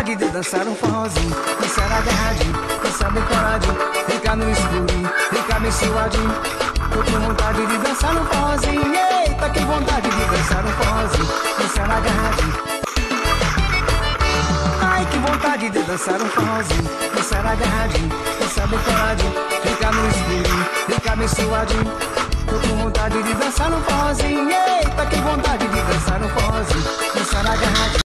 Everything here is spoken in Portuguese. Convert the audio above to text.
vontade de dançar um forrozinho. Dançar agarradinho, dançar bem coladinho. Ficar no escuro, ficar bem suadinho. Tô com vontade de dançar um forrozinho. Eita, que vontade de dançar um forrozinho. É dançar agarradinho Ai, que vontade de dançar um forrozinho. Dançar agarradinho, dançar bem coladinho. Ficar no escuro, ficar bem suadinho. Tô com vontade de dançar um forrozinho. Eita, que vontade de dançar um forrozinho.